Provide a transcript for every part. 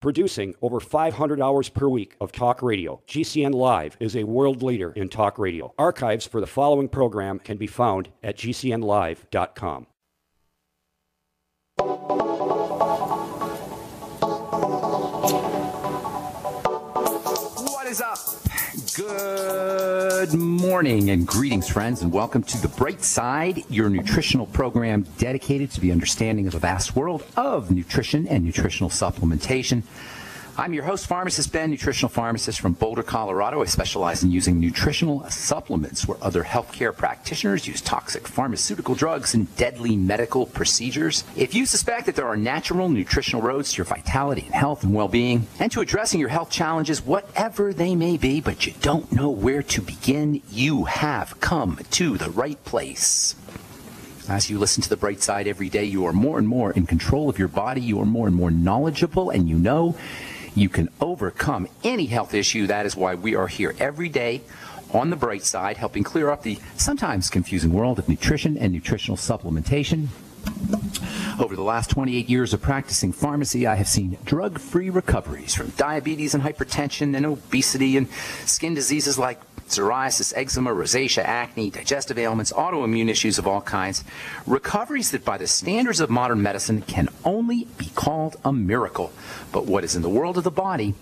Producing over 500 hours per week of talk radio, GCN Live is a world leader in talk radio. Archives for the following program can be found at gcnlive.com. Good morning and greetings, friends, and welcome to The Bright Side, your nutritional program dedicated to the understanding of the vast world of nutrition and nutritional supplementation. I'm your host, pharmacist Ben, nutritional pharmacist from Boulder, Colorado. I specialize in using nutritional supplements where other healthcare practitioners use toxic pharmaceutical drugs and deadly medical procedures. If you suspect that there are natural nutritional roads to your vitality and health and well-being and to addressing your health challenges, whatever they may be, but you don't know where to begin, you have come to the right place. As you listen to the bright side every day, you are more and more in control of your body. You are more and more knowledgeable, and you know you can overcome any health issue. That is why we are here every day on the bright side, helping clear up the sometimes confusing world of nutrition and nutritional supplementation. Over the last 28 years of practicing pharmacy, I have seen drug free recoveries from diabetes and hypertension and obesity and skin diseases like psoriasis, eczema, rosacea, acne, digestive ailments, autoimmune issues of all kinds. Recoveries that, by the standards of modern medicine, can only be called a miracle. But what is in the world of the body,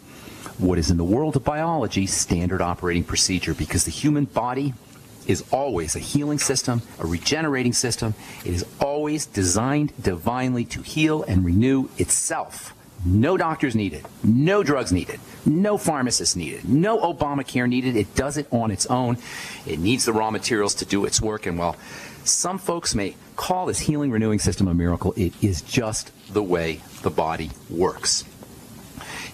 what is in the world of biology, standard operating procedure, because the human body is always a healing system, a regenerating system. It is always designed divinely to heal and renew itself. No doctors needed, no drugs needed, no pharmacists needed, no Obamacare needed. It does it on its own. It needs the raw materials to do its work. And while some folks may call this healing, renewing system a miracle, it is just the way the body works.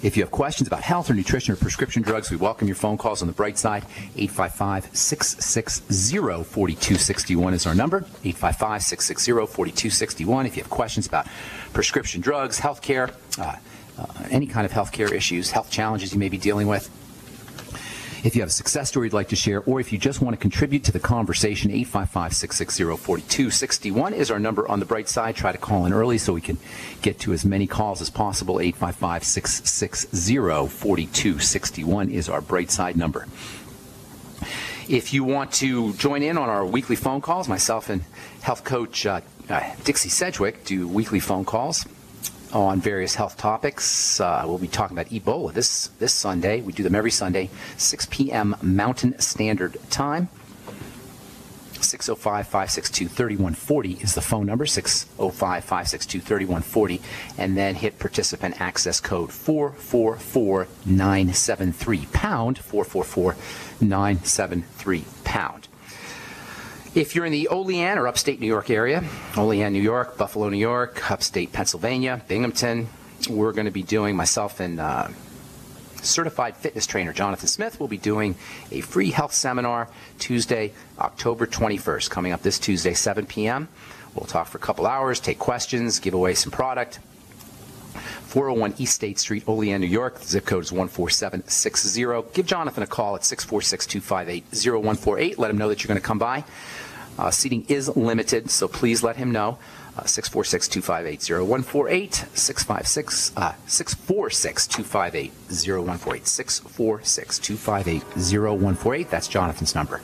If you have questions about health or nutrition or prescription drugs, we welcome your phone calls on the bright side. 855 660 4261 is our number. 855 660 4261. If you have questions about prescription drugs, health care, uh, uh, any kind of health care issues, health challenges you may be dealing with, if you have a success story you'd like to share, or if you just want to contribute to the conversation, 855 660 4261 is our number on the bright side. Try to call in early so we can get to as many calls as possible. 855 660 4261 is our bright side number. If you want to join in on our weekly phone calls, myself and health coach uh, uh, Dixie Sedgwick do weekly phone calls on various health topics. Uh, we'll be talking about Ebola this this Sunday. We do them every Sunday, 6 p.m. Mountain Standard Time. 605 562 3140 is the phone number, 605 562 3140, and then hit participant access code 444973 pound, 444973 pound. If you're in the Olean or upstate New York area, Olean, New York, Buffalo, New York, upstate Pennsylvania, Binghamton, we're going to be doing myself and uh, certified fitness trainer Jonathan Smith will be doing a free health seminar Tuesday, October 21st, coming up this Tuesday, 7 p.m. We'll talk for a couple hours, take questions, give away some product. 401 East State Street, Olean, New York. The zip code is 14760. Give Jonathan a call at 646 258 0148. Let him know that you're going to come by. Uh, seating is limited, so please let him know. 646 258 0148, 656 646 258 0148, 646 258 0148. That's Jonathan's number.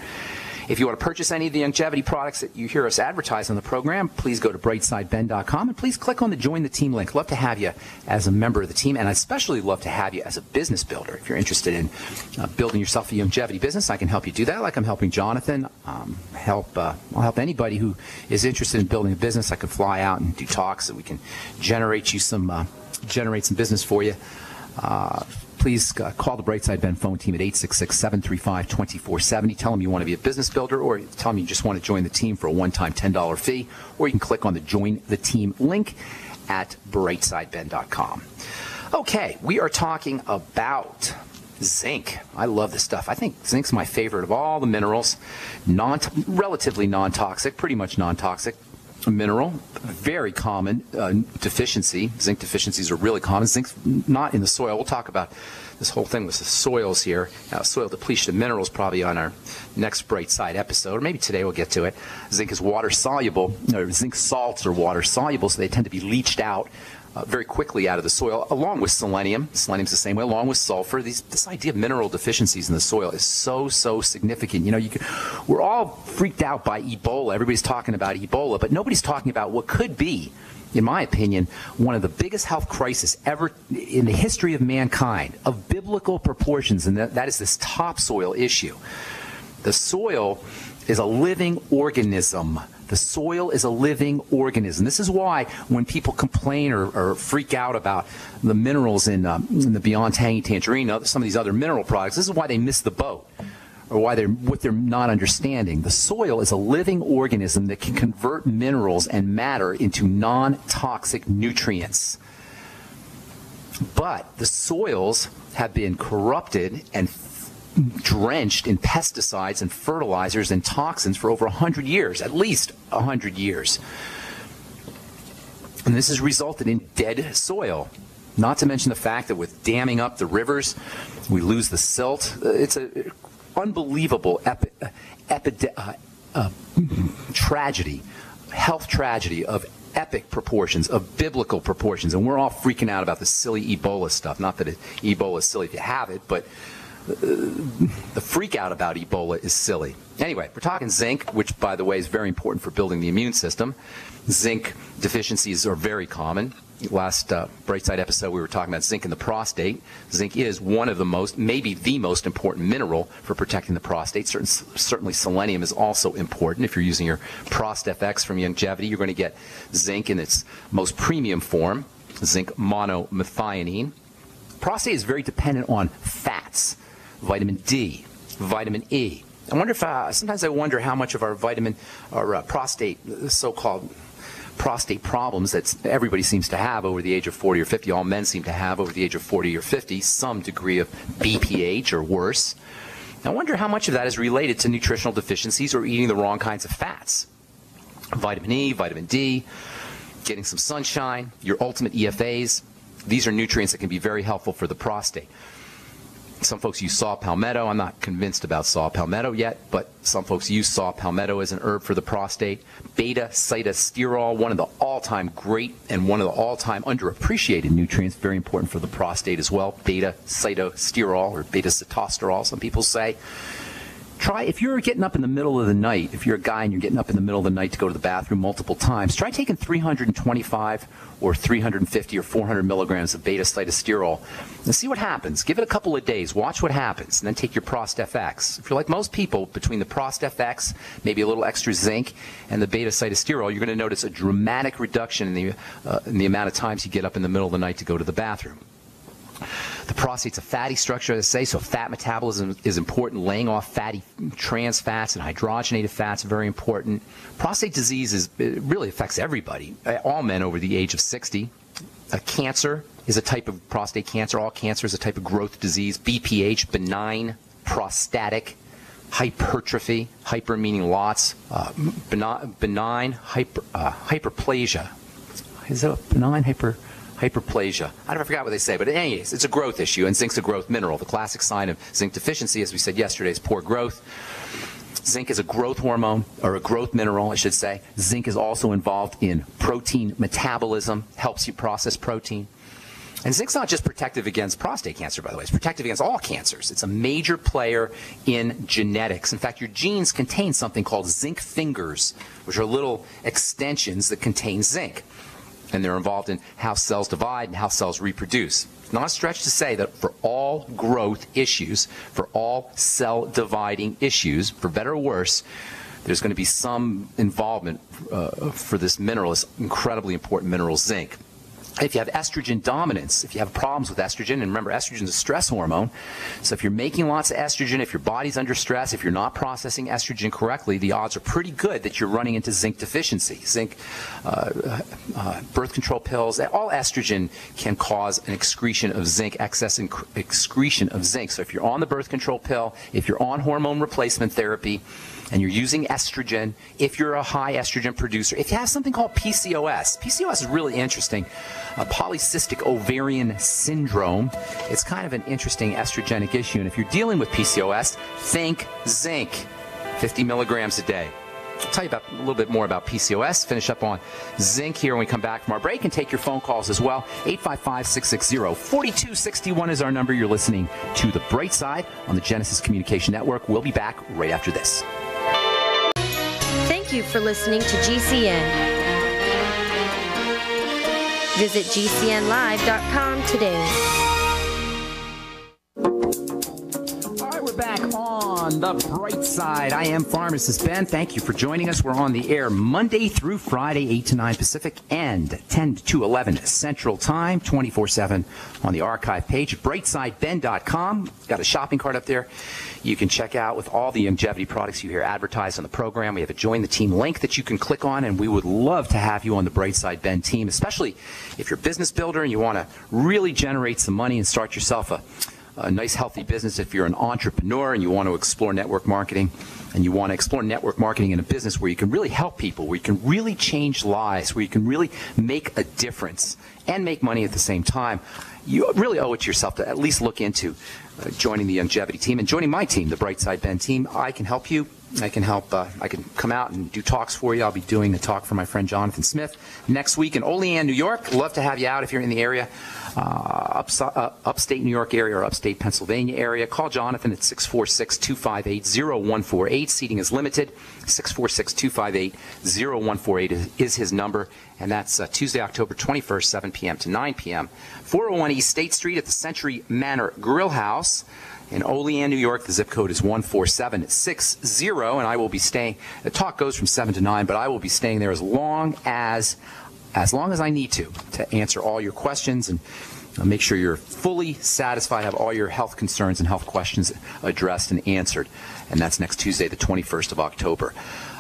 If you want to purchase any of the Youngevity products that you hear us advertise on the program, please go to brightsideben.com and please click on the Join the Team link. Love to have you as a member of the team, and I especially love to have you as a business builder. If you're interested in uh, building yourself a Youngevity business, I can help you do that, like I'm helping Jonathan. Um, help uh, I'll help anybody who is interested in building a business. I can fly out and do talks, and we can generate you some uh, generate some business for you. Please uh, call the Brightside Ben phone team at 866-735-2470. Tell them you want to be a business builder or tell them you just want to join the team for a one-time $10 fee or you can click on the Join the Team link at brightsideben.com. Okay, we are talking about zinc. I love this stuff. I think zinc's my favorite of all the minerals. Non relatively non-toxic, pretty much non-toxic mineral, very common uh, deficiency. Zinc deficiencies are really common. Zinc's not in the soil. We'll talk about this whole thing with the soils here. Soil depletion of minerals probably on our next bright side episode, or maybe today we'll get to it. Zinc is water soluble. Zinc salts are water soluble, so they tend to be leached out uh, very quickly out of the soil, along with selenium. Selenium's the same way, along with sulfur. These, this idea of mineral deficiencies in the soil is so, so significant. You know, you can, we're all freaked out by Ebola. Everybody's talking about Ebola, but nobody's talking about what could be, in my opinion, one of the biggest health crises ever in the history of mankind, of biblical proportions, and that, that is this topsoil issue. The soil is a living organism. The soil is a living organism. This is why when people complain or, or freak out about the minerals in, um, in the Beyond Tangy Tangerine, some of these other mineral products, this is why they miss the boat or why they're what they're not understanding. The soil is a living organism that can convert minerals and matter into non-toxic nutrients. But the soils have been corrupted and drenched in pesticides and fertilizers and toxins for over 100 years, at least 100 years. And this has resulted in dead soil. Not to mention the fact that with damming up the rivers, we lose the silt. It's an unbelievable epi- epi- uh, uh, tragedy, health tragedy of epic proportions, of biblical proportions. And we're all freaking out about the silly Ebola stuff. Not that it, Ebola is silly to have it, but the freak out about Ebola is silly. Anyway, we're talking zinc, which, by the way, is very important for building the immune system. Zinc deficiencies are very common. Last uh, Brightside episode, we were talking about zinc in the prostate. Zinc is one of the most, maybe the most important mineral for protecting the prostate. Certain, certainly, selenium is also important. If you're using your ProstFX from Youngevity, you're going to get zinc in its most premium form, zinc monomethionine. Prostate is very dependent on fats vitamin D, vitamin E. I wonder if uh, sometimes I wonder how much of our vitamin, our uh, prostate, so-called prostate problems that everybody seems to have over the age of 40 or 50, all men seem to have over the age of 40 or 50, some degree of BPH or worse. I wonder how much of that is related to nutritional deficiencies or eating the wrong kinds of fats. Vitamin E, vitamin D, getting some sunshine, your ultimate EFAs. These are nutrients that can be very helpful for the prostate. Some folks use saw palmetto. I'm not convinced about saw palmetto yet, but some folks use saw palmetto as an herb for the prostate. Beta sitosterol, one of the all-time great and one of the all-time underappreciated nutrients, very important for the prostate as well. Beta sitosterol or beta sitosterol, some people say try if you're getting up in the middle of the night if you're a guy and you're getting up in the middle of the night to go to the bathroom multiple times try taking 325 or 350 or 400 milligrams of beta sitosterol and see what happens. Give it a couple of days. Watch what happens. And then take your prost fx if you're like most people between the prost fx maybe a little extra zinc and the beta sitosterol you're going to notice a dramatic reduction in the, uh, in the amount of times you get up in the middle of the night to go to the bathroom the prostate's a fatty structure, as I say, so fat metabolism is important. Laying off fatty trans fats and hydrogenated fats very important. Prostate disease is really affects everybody, uh, all men over the age of 60. A cancer is a type of prostate cancer. All cancer is a type of growth disease. BPH, benign prostatic hypertrophy, hyper meaning lots, uh, benign, benign hyper, uh, hyperplasia. Is a benign hyper? Hyperplasia. I don't forgot what they say, but in any case, it's a growth issue, and zinc's a growth mineral. The classic sign of zinc deficiency, as we said yesterday, is poor growth. Zinc is a growth hormone, or a growth mineral, I should say. Zinc is also involved in protein metabolism, helps you process protein. And zinc's not just protective against prostate cancer, by the way. It's protective against all cancers. It's a major player in genetics. In fact, your genes contain something called zinc fingers, which are little extensions that contain zinc and they're involved in how cells divide and how cells reproduce. It's not a stretch to say that for all growth issues, for all cell dividing issues, for better or worse, there's going to be some involvement uh, for this mineral, this incredibly important mineral zinc if you have estrogen dominance, if you have problems with estrogen, and remember, estrogen is a stress hormone. So if you're making lots of estrogen, if your body's under stress, if you're not processing estrogen correctly, the odds are pretty good that you're running into zinc deficiency. Zinc, uh, uh, birth control pills, all estrogen can cause an excretion of zinc, excess excretion of zinc. So if you're on the birth control pill, if you're on hormone replacement therapy, and you're using estrogen, if you're a high estrogen producer, if you have something called PCOS, PCOS is really interesting. A polycystic ovarian syndrome. It's kind of an interesting estrogenic issue. And if you're dealing with PCOS, think zinc, 50 milligrams a day. I'll tell you about a little bit more about PCOS, finish up on zinc here when we come back from our break, and take your phone calls as well. 855 660 4261 is our number. You're listening to The Bright Side on the Genesis Communication Network. We'll be back right after this. Thank you for listening to GCN. Visit GCNlive.com today. On the bright side. I am Pharmacist Ben. Thank you for joining us. We're on the air Monday through Friday, 8 to 9 Pacific and 10 to 11 Central Time, 24 7 on the archive page at brightsideben.com. Got a shopping cart up there you can check out with all the Youngevity products you hear advertised on the program. We have a join the team link that you can click on, and we would love to have you on the Brightside Ben team, especially if you're a business builder and you want to really generate some money and start yourself a a nice healthy business if you're an entrepreneur and you want to explore network marketing and you want to explore network marketing in a business where you can really help people, where you can really change lives, where you can really make a difference and make money at the same time, you really owe it to yourself to at least look into uh, joining the Youngevity team and joining my team, the Brightside Ben team. I can help you. I can help. Uh, I can come out and do talks for you. I'll be doing a talk for my friend Jonathan Smith next week in Olean, New York. Love to have you out if you're in the area uh, ups, uh, upstate New York area or upstate Pennsylvania area. Call Jonathan at 646 258 0148. Seating is limited. 646 258 0148 is his number. And that's uh, Tuesday, October 21st, 7 p.m. to 9 p.m. 401 East State Street at the Century Manor Grill House. In Olean, New York, the zip code is 14760, and I will be staying. The talk goes from 7 to 9, but I will be staying there as long as as long as I need to, to answer all your questions and uh, make sure you're fully satisfied, have all your health concerns and health questions addressed and answered. And that's next Tuesday, the 21st of October.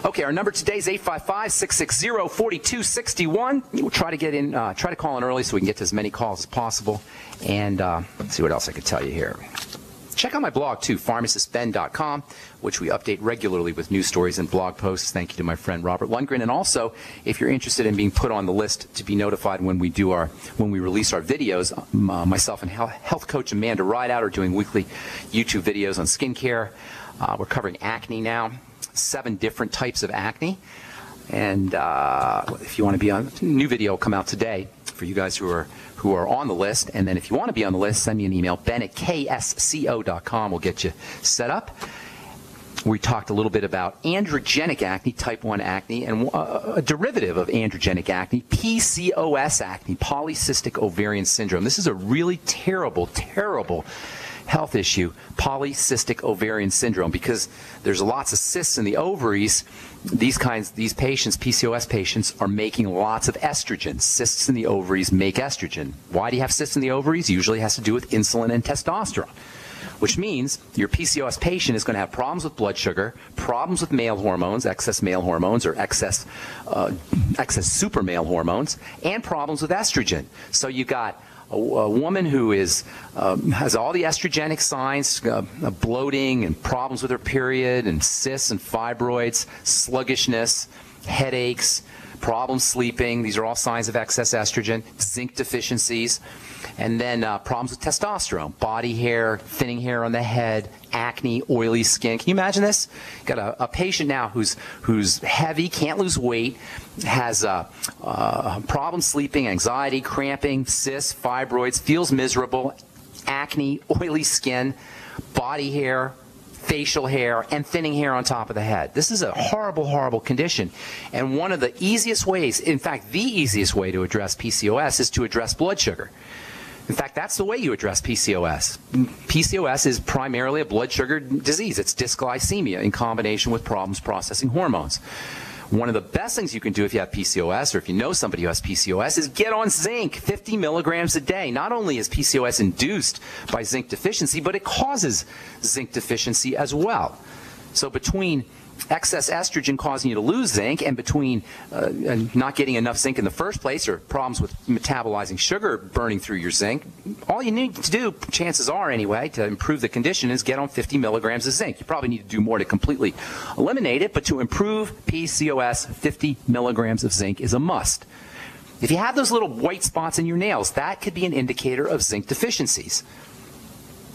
Okay, our number today is 855-660-4261. We'll try to get in, uh, try to call in early so we can get to as many calls as possible. And uh, see what else I can tell you here. Check out my blog too, pharmacistben.com, which we update regularly with news stories and blog posts. Thank you to my friend Robert Lundgren. And also, if you're interested in being put on the list to be notified when we do our when we release our videos, uh, myself and health coach Amanda Rideout are doing weekly YouTube videos on skincare. Uh, we're covering acne now, seven different types of acne. And uh, if you want to be on, new video will come out today for you guys who are who are on the list. And then if you want to be on the list, send me an email, ben at ksco.com. We'll get you set up. We talked a little bit about androgenic acne, type 1 acne, and uh, a derivative of androgenic acne, PCOS acne, polycystic ovarian syndrome. This is a really terrible, terrible health issue, polycystic ovarian syndrome, because there's lots of cysts in the ovaries. These kinds, these patients, PCOS patients, are making lots of estrogen. Cysts in the ovaries make estrogen. Why do you have cysts in the ovaries? Usually has to do with insulin and testosterone which means your PCOS patient is going to have problems with blood sugar, problems with male hormones, excess male hormones or excess uh, excess super male hormones, and problems with estrogen. So you got a, a woman who is um, has all the estrogenic signs, uh, bloating and problems with her period, and cysts and fibroids, sluggishness, headaches, problems sleeping. These are all signs of excess estrogen. Zinc deficiencies. And then uh, problems with testosterone, body hair, thinning hair on the head, acne, oily skin. Can you imagine this? Got a, a patient now who's who's heavy, can't lose weight, has uh, uh, problems sleeping, anxiety, cramping, cysts, fibroids, feels miserable, acne, oily skin, body hair, facial hair, and thinning hair on top of the head. This is a horrible, horrible condition. And one of the easiest ways, in fact, the easiest way to address PCOS is to address blood sugar. In fact, that's the way you address PCOS. PCOS is primarily a blood sugar disease. It's dysglycemia in combination with problems processing hormones. One of the best things you can do if you have PCOS or if you know somebody who has PCOS is get on zinc, 50 milligrams a day. Not only is PCOS induced by zinc deficiency, but it causes zinc deficiency as well. So between excess estrogen causing you to lose zinc and between uh, not getting enough zinc in the first place or problems with metabolizing sugar burning through your zinc, all you need to do, chances are anyway, to improve the condition is get on 50 milligrams of zinc. You probably need to do more to completely eliminate it, but to improve PCOS, 50 milligrams of zinc is a must. If you have those little white spots in your nails, that could be an indicator of zinc deficiencies.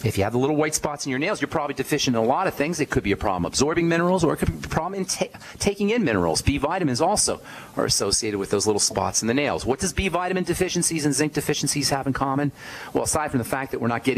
If you have the little white spots in your nails, you're probably deficient in a lot of things. It could be a problem absorbing minerals, or it could be a problem in ta- taking in minerals. B vitamins also are associated with those little spots in the nails. What does B vitamin deficiencies and zinc deficiencies have in common? Well, aside from the fact that we're not getting